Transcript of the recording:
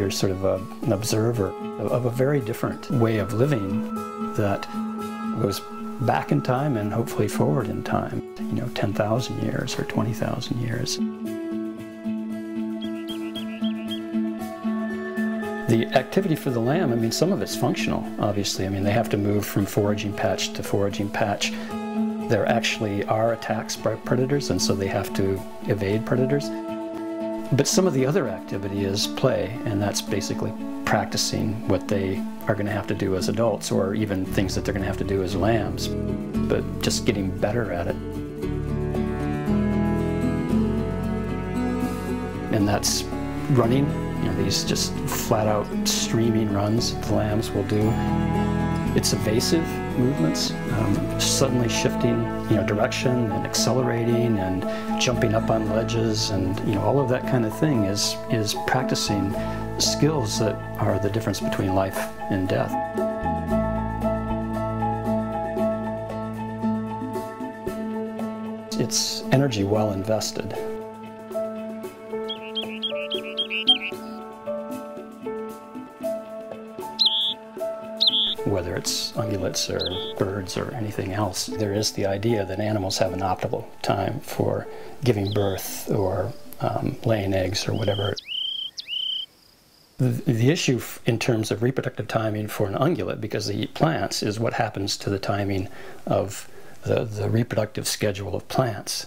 you're sort of a, an observer of a very different way of living that goes back in time and hopefully forward in time, you know, 10,000 years or 20,000 years. The activity for the lamb, I mean, some of it's functional, obviously. I mean, they have to move from foraging patch to foraging patch. There actually are attacks by predators, and so they have to evade predators. But some of the other activity is play, and that's basically practicing what they are going to have to do as adults, or even things that they're going to have to do as lambs, but just getting better at it. And that's running, you know, these just flat out streaming runs the lambs will do. It's evasive movements, um, suddenly shifting, you know, direction and accelerating and jumping up on ledges and you know all of that kind of thing is is practicing skills that are the difference between life and death. It's energy well invested. Whether it's ungulates or birds or anything else. There is the idea that animals have an optimal time for giving birth or um, laying eggs or whatever. The, issue in terms of reproductive timing for an ungulate, because they eat plants, is what happens to the timing of the, the reproductive schedule of plants.